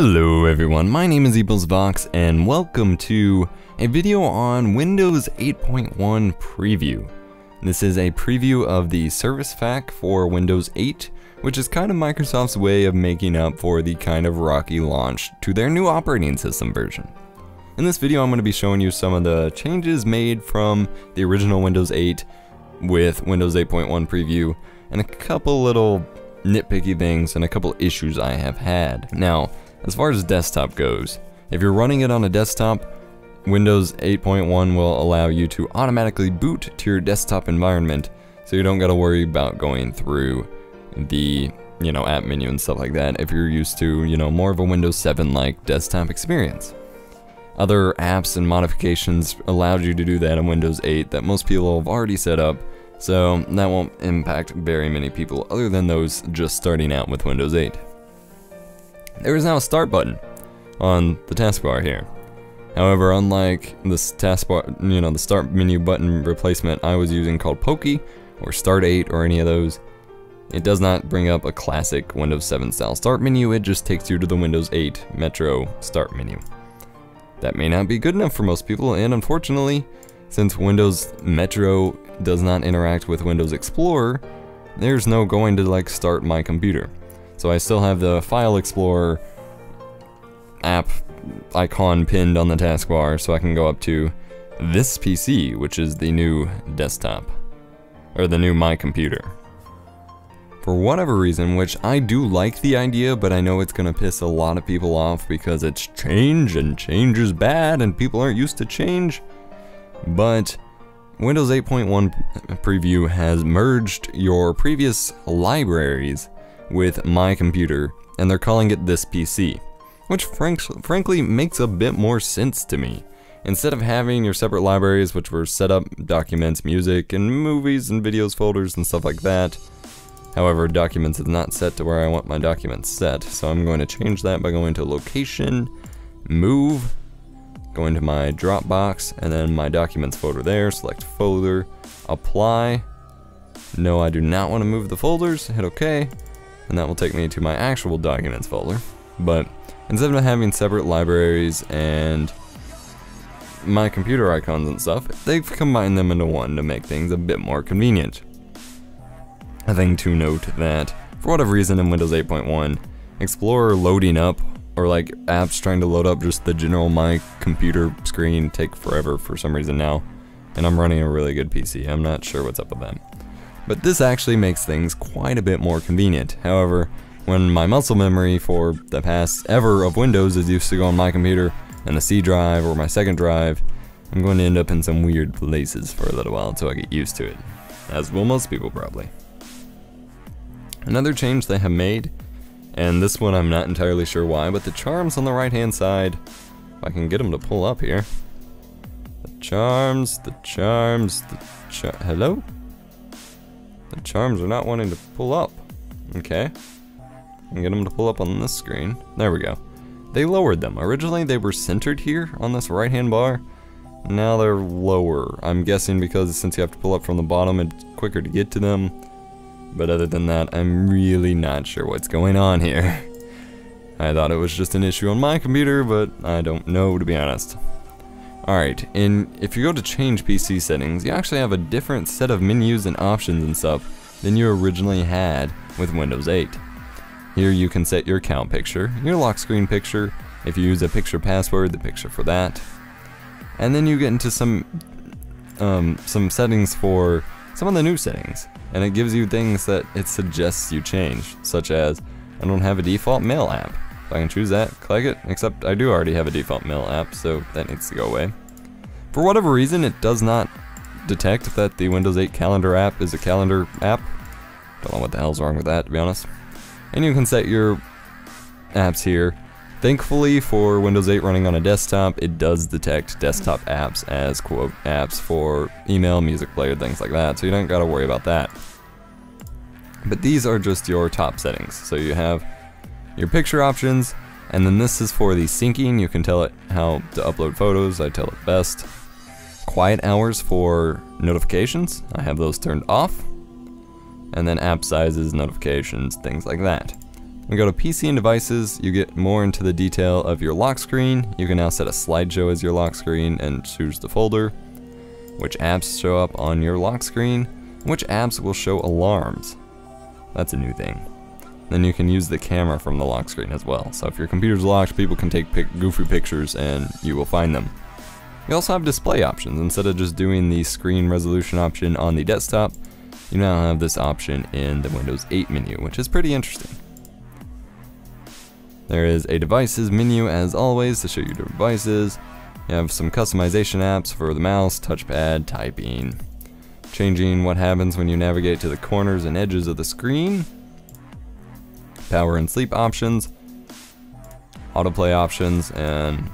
Hello everyone, my name is EposVox and welcome to a video on Windows 8.1 preview. This is a preview of the service pack for Windows 8, which is kind of Microsoft's way of making up for the kind of rocky launch to their new operating system version. In this video I'm going to be showing you some of the changes made from the original Windows 8 with Windows 8.1 preview and a couple little nitpicky things and a couple issues I have had. Now, as far as desktop goes, if you're running it on a desktop, Windows 8.1 will allow you to automatically boot to your desktop environment so you don't gotta worry about going through the, you know, app menu and stuff like that if you're used to, you know, more of a Windows 7-like desktop experience. Other apps and modifications allowed you to do that in Windows 8 that most people have already set up, so that won't impact very many people other than those just starting out with Windows 8. There is now a start button on the taskbar here. However, unlike this taskbar, you know, the start menu button replacement I was using called Pokki or Start 8 or any of those, it does not bring up a classic Windows 7 style start menu, it just takes you to the Windows 8 Metro start menu. That may not be good enough for most people, and unfortunately, since Windows Metro does not interact with Windows Explorer, there's no going to like start my computer. So I still have the File Explorer app icon pinned on the taskbar so I can go up to this PC, which is the new desktop, or the new My Computer. For whatever reason, which I do like the idea, but I know it's gonna piss a lot of people off because it's change and change is bad and people aren't used to change. But Windows 8.1 preview has merged your previous libraries with my computer, and they're calling it this PC, which frank frankly makes a bit more sense to me. Instead of having your separate libraries, which were set up documents, music, and movies and videos folders and stuff like that, however, documents is not set to where I want my documents set, so I'm going to change that by going to location, move, go into my Dropbox, and then my documents folder there, select folder, apply. No, I do not want to move the folders, hit OK, and that will take me to my actual documents folder. But instead of having separate libraries and my computer icons and stuff, they've combined them into one to make things a bit more convenient. A thing to note that, for whatever reason in Windows 8.1, Explorer loading up, or like apps trying to load up just the general my computer screen take forever for some reason now, and I'm running a really good PC, I'm not sure what's up with that. But this actually makes things quite a bit more convenient. However, when my muscle memory for the past ever of Windows is used to go on my computer and the C drive or my second drive, I'm going to end up in some weird places for a little while until I get used to it. As will most people probably. Another change they have made, and this one I'm not entirely sure why, but the charms on the right hand side, if I can get them to pull up here. The charms, the charms, the char hello? The charms are not wanting to pull up. Okay. And get them to pull up on this screen. There we go. They lowered them. Originally they were centered here on this right hand bar. Now they're lower. I'm guessing because since you have to pull up from the bottom it's quicker to get to them. But other than that, I'm really not sure what's going on here. I thought it was just an issue on my computer, but I don't know to be honest. Alright, and if you go to change PC settings, you actually have a different set of menus and options and stuff than you originally had with Windows 8. Here you can set your account picture, your lock screen picture, if you use a picture password, the picture for that. And then you get into some um, some settings for some of the new settings, and it gives you things that it suggests you change, such as I don't have a default mail app. I can choose that, click it, except I do already have a default mail app, so that needs to go away. For whatever reason, it does not detect that the Windows 8 calendar app is a calendar app. Don't know what the hell's wrong with that, to be honest. And you can set your apps here. Thankfully for Windows 8 running on a desktop, it does detect desktop apps as quote apps for email, music player, things like that, so you don't gotta worry about that. But these are just your top settings. So you have your picture options, and then this is for the syncing. You can tell it how to upload photos. I tell it best. Quiet hours for notifications. I have those turned off. And then app sizes, notifications, things like that. We go to PC and devices, you get more into the detail of your lock screen. You can now set a slideshow as your lock screen and choose the folder, which apps show up on your lock screen, which apps will show alarms. That's a new thing. Then you can use the camera from the lock screen as well. So if your computer's locked, people can take pic goofy pictures and you will find them. You also have display options. Instead of just doing the screen resolution option on the desktop, you now have this option in the Windows 8 menu, which is pretty interesting. There is a devices menu as always to show you devices. You have some customization apps for the mouse, touchpad, typing, changing what happens when you navigate to the corners and edges of the screen, power and sleep options, autoplay options, and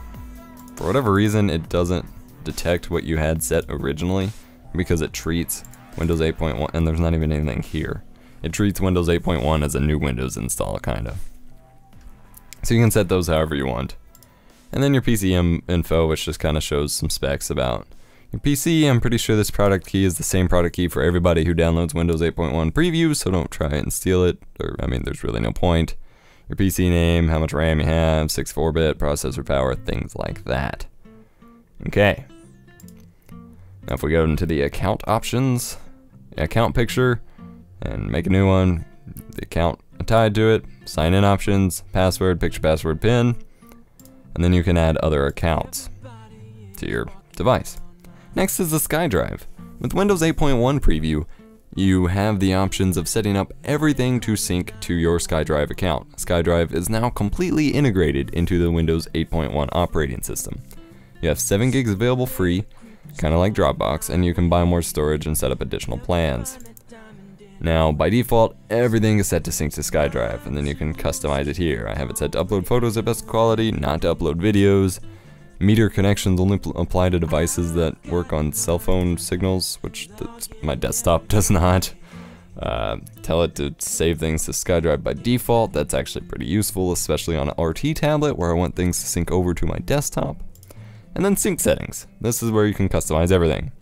for whatever reason it doesn't detect what you had set originally because it treats Windows 8.1, and there's not even anything here. It treats Windows 8.1 as a new Windows install, kind of. So you can set those however you want. And then your PCM info, which just kind of shows some specs about your PC. I'm pretty sure this product key is the same product key for everybody who downloads Windows 8.1 preview, so don't try and steal it. Or, I mean, there's really no point. Your PC name, how much RAM you have, 64-bit, processor power, things like that. Okay. Now if we go into the account options, account picture, and make a new one, the account tied to it, sign in options, password, picture password, pin, and then you can add other accounts to your device. Next is the SkyDrive. With Windows 8.1 preview, you have the options of setting up everything to sync to your SkyDrive account. SkyDrive is now completely integrated into the Windows 8.1 operating system. You have 7 gigs available free, kind of like Dropbox, and you can buy more storage and set up additional plans. Now, by default, everything is set to sync to SkyDrive, and then you can customize it here. I have it set to upload photos at best quality, not to upload videos. Meter connections only apply to devices that work on cell phone signals, which my desktop does not. Uh, tell it to save things to SkyDrive by default. That's actually pretty useful, especially on an RT tablet where I want things to sync over to my desktop. And then sync settings. This is where you can customize everything.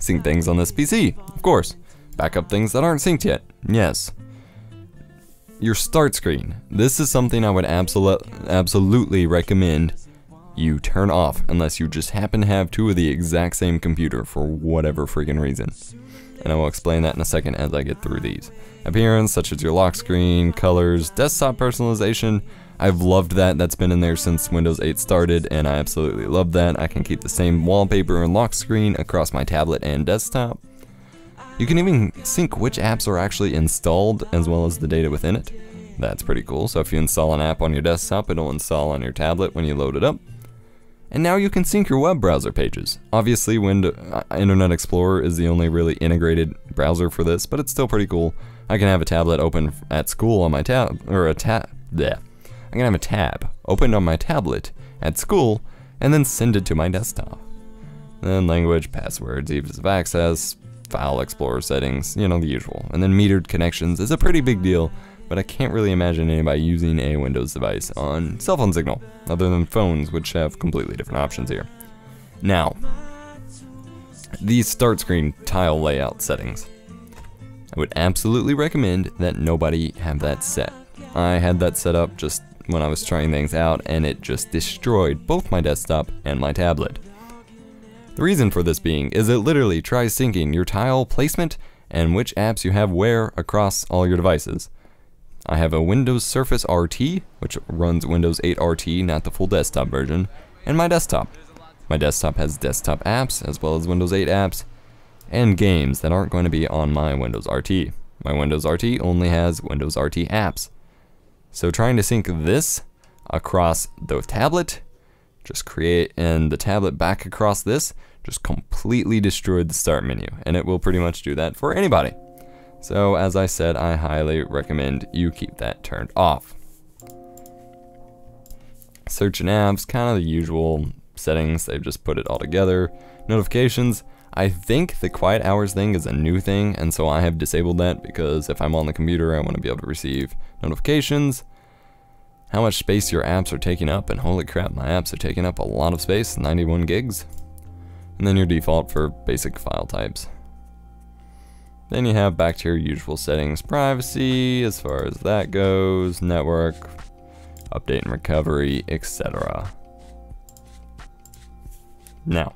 Sync things on this PC, of course. Backup things that aren't synced yet. Yes. Your start screen. This is something I would absol absolutely recommend you turn off unless you just happen to have two of the exact same computer for whatever freaking reason. And I will explain that in a second as I get through these. Appearance, such as your lock screen, colors, desktop personalization. I've loved that. That's been in there since Windows 8 started, and I absolutely love that. I can keep the same wallpaper and lock screen across my tablet and desktop. You can even sync which apps are actually installed as well as the data within it. That's pretty cool. So if you install an app on your desktop, it'll install on your tablet when you load it up. And now you can sync your web browser pages. Obviously, Windows, uh, Internet Explorer is the only really integrated browser for this, but it's still pretty cool. I can have a tablet open at school on my tab, or a tab, yeah. I can have a tab opened on my tablet at school, and then send it to my desktop. Then language, passwords, ease of access, File Explorer settings, you know, the usual. And then metered connections is a pretty big deal, but I can't really imagine anybody using a Windows device on cell phone signal, other than phones, which have completely different options here. Now, these start screen tile layout settings. I would absolutely recommend that nobody have that set. I had that set up just when I was trying things out, and it just destroyed both my desktop and my tablet. The reason for this being is it literally tries syncing your tile placement and which apps you have where across all your devices. I have a Windows Surface RT, which runs Windows 8 RT, not the full desktop version, and my desktop. My desktop has desktop apps, as well as Windows 8 apps, and games that aren't going to be on my Windows RT. My Windows RT only has Windows RT apps. So trying to sync this across the tablet just create and the tablet back across this just completely destroyed the start menu and it will pretty much do that for anybody. So as I said, I highly recommend you keep that turned off. Search and apps, kind of the usual settings, they've just put it all together. Notifications, I think the quiet hours thing is a new thing and so I have disabled that because if I'm on the computer I want to be able to receive notifications how much space your apps are taking up, and holy crap, my apps are taking up a lot of space, 91 gigs. And then your default for basic file types. Then you have back to your usual settings, privacy, as far as that goes, network, update and recovery, etc. Now,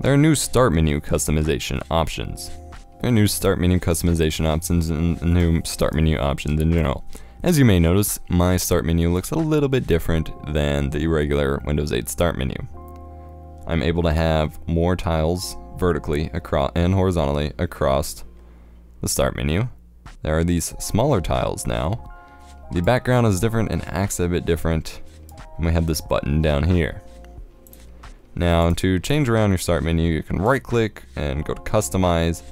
there are new start menu customization options. There are new start menu customization options and new start menu options in general. As you may notice, my start menu looks a little bit different than the regular Windows 8 start menu. I'm able to have more tiles vertically across and horizontally across the start menu. There are these smaller tiles now. The background is different and acts a bit different. And we have this button down here. Now to change around your start menu, you can right click and go to customize.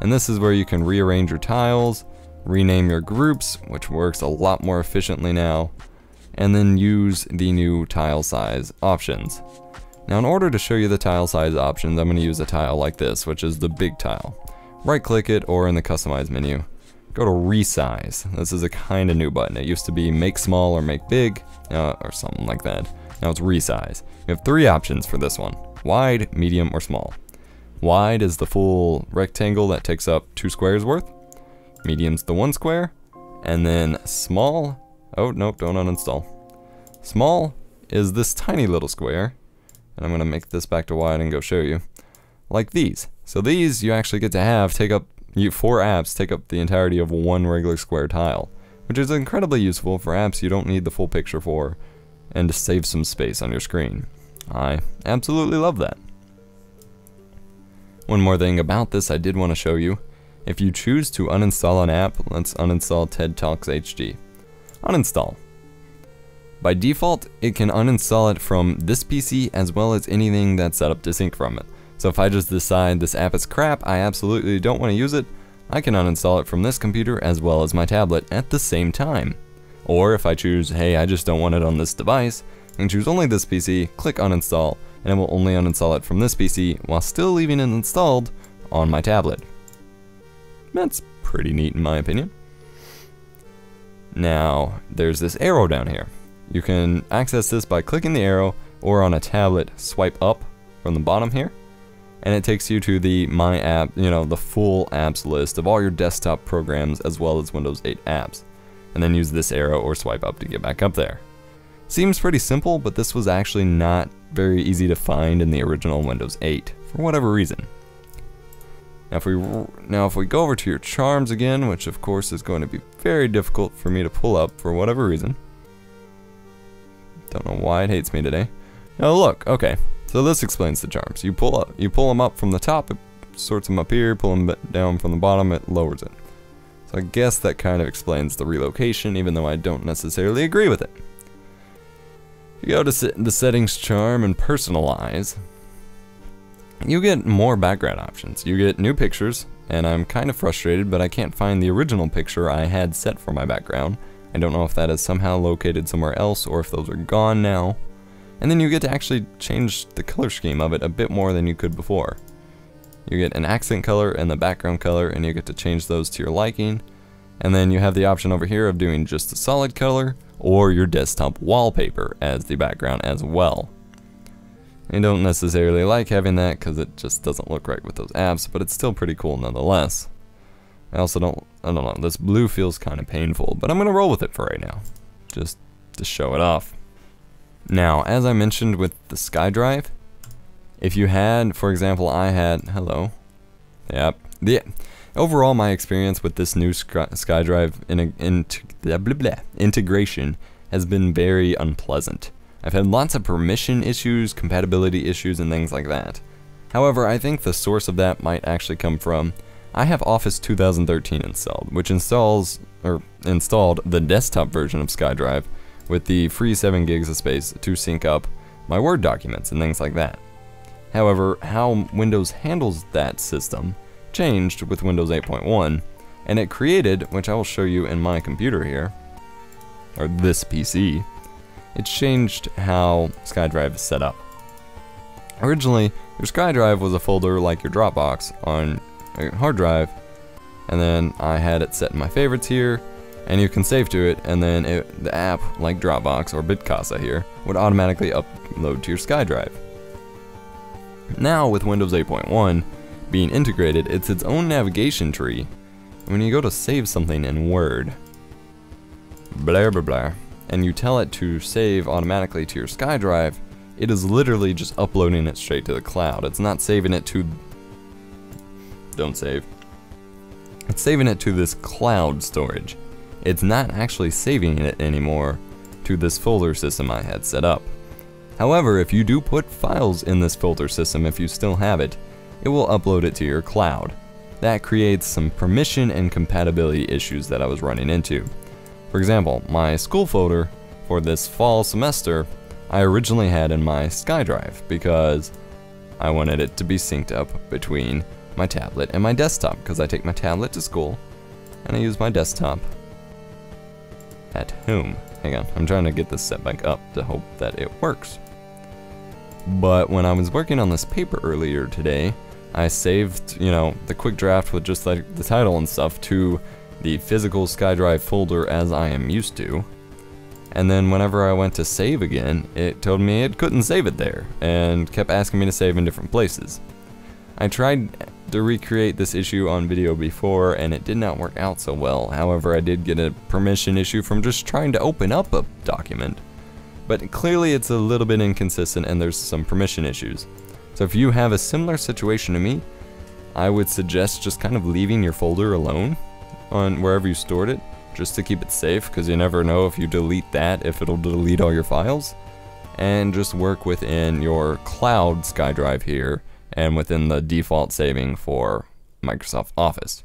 And this is where you can rearrange your tiles, rename your groups, which works a lot more efficiently now, and then use the new tile size options. Now in order to show you the tile size options, I'm going to use a tile like this, which is the big tile. Right click it or in the customize menu, go to resize. This is a kind of new button. It used to be make small or make big, uh, or something like that. Now it's resize. You have three options for this one, wide, medium, or small. Wide is the full rectangle that takes up two squares worth. Medium's the one square. And then small, oh nope, don't uninstall. Small is this tiny little square and I'm going to make this back to wide and go show you, like these. So these you actually get to have take up, you four apps take up the entirety of one regular square tile, which is incredibly useful for apps you don't need the full picture for, and to save some space on your screen. I absolutely love that. One more thing about this I did want to show you. If you choose to uninstall an app, let's uninstall TED Talks HD. Uninstall. By default, it can uninstall it from this PC as well as anything that's set up to sync from it. So if I just decide this app is crap, I absolutely don't want to use it, I can uninstall it from this computer as well as my tablet at the same time. Or if I choose, hey, I just don't want it on this device, and choose only this PC, click uninstall, and it will only uninstall it from this PC while still leaving it installed on my tablet. That's pretty neat in my opinion. Now, there's this arrow down here. You can access this by clicking the arrow or on a tablet, swipe up from the bottom here, and it takes you to the My App, you know, the full apps list of all your desktop programs as well as Windows 8 apps. And then use this arrow or swipe up to get back up there. Seems pretty simple, but this was actually not very easy to find in the original Windows 8, for whatever reason. Now if we now if we go over to your charms again, which of course is going to be very difficult for me to pull up for whatever reason, don't know why it hates me today. Now look, okay. So this explains the charms. You pull up, you pull them up from the top, it sorts them up here. Pull them down from the bottom, it lowers it. So I guess that kind of explains the relocation, even though I don't necessarily agree with it. You go to sit in the settings charm and personalize, you get more background options. You get new pictures, and I'm kind of frustrated, but I can't find the original picture I had set for my background. I don't know if that is somehow located somewhere else or if those are gone now. And then you get to actually change the color scheme of it a bit more than you could before. You get an accent color and the background color and you get to change those to your liking. And then you have the option over here of doing just a solid color or your desktop wallpaper as the background as well. I don't necessarily like having that because it just doesn't look right with those apps, but it's still pretty cool nonetheless. I also don't, I don't know, this blue feels kind of painful, but I'm going to roll with it for right now, just to show it off. Now, as I mentioned with the SkyDrive, if you had, for example, I had, hello, yep, the overall my experience with this new SkyDrive in, in, integration has been very unpleasant. I've had lots of permission issues, compatibility issues, and things like that. However, I think the source of that might actually come from I have Office 2013 installed, which installs or installed the desktop version of SkyDrive with the free 7 gigs of space to sync up my Word documents and things like that. However, how Windows handles that system changed with Windows 8.1, and it created, which I will show you in my computer here, or this PC, it changed how SkyDrive is set up. Originally, your SkyDrive was a folder like your Dropbox on hard drive, and then I had it set in my favorites here, and you can save to it, and then it, the app, like Dropbox or Bitcasa here, would automatically upload to your SkyDrive. Now with Windows 8.1, being integrated, it's its own navigation tree. When you go to save something in Word, blah blah blah, and you tell it to save automatically to your SkyDrive, it is literally just uploading it straight to the cloud. It's not saving it to... Don't save. It's saving it to this cloud storage. It's not actually saving it anymore to this folder system I had set up. However, if you do put files in this folder system, if you still have it, it will upload it to your cloud. That creates some permission and compatibility issues that I was running into. For example, my school folder for this fall semester, I originally had in my SkyDrive because I wanted it to be synced up between my tablet and my desktop because I take my tablet to school and I use my desktop at home. Hang on, I'm trying to get this set back up to hope that it works. But when I was working on this paper earlier today, I saved, you know, the quick draft with just like the title and stuff to the physical SkyDrive folder as I am used to. And then whenever I went to save again, it told me it couldn't save it there, and kept asking me to save in different places. I tried to recreate this issue on video before, and it did not work out so well. However, I did get a permission issue from just trying to open up a document. But clearly it's a little bit inconsistent and there's some permission issues. So if you have a similar situation to me, I would suggest just kind of leaving your folder alone on wherever you stored it, just to keep it safe, because you never know if you delete that, if it'll delete all your files. And just work within your cloud SkyDrive here, and within the default saving for Microsoft Office.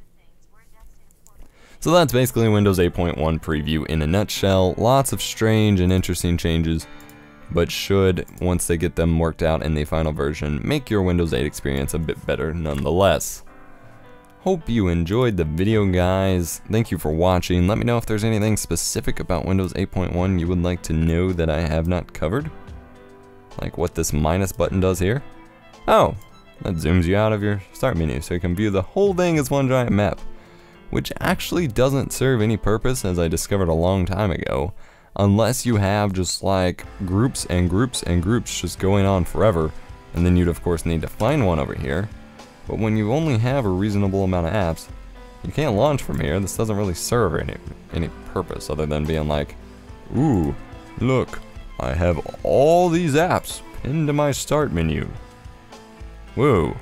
So that's basically Windows 8.1 preview in a nutshell. Lots of strange and interesting changes, but should, once they get them worked out in the final version, make your Windows 8 experience a bit better nonetheless. Hope you enjoyed the video guys. Thank you for watching. Let me know if there's anything specific about Windows 8.1 you would like to know that I have not covered. Like what this minus button does here. Oh, that zooms you out of your start menu so you can view the whole thing as one giant map. Which actually doesn't serve any purpose as I discovered a long time ago. Unless you have just like groups and groups and groups just going on forever. And then you'd of course need to find one over here. But when you only have a reasonable amount of apps, you can't launch from here. This doesn't really serve any, any purpose other than being like, ooh, look, I have all these apps pinned to my start menu. Whoa.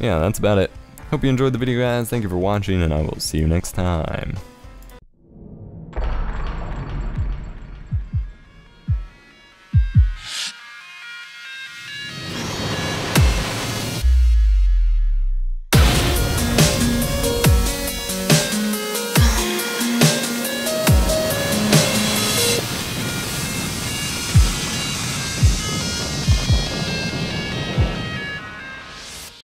Yeah, that's about it. Hope you enjoyed the video guys, thank you for watching, and I will see you next time.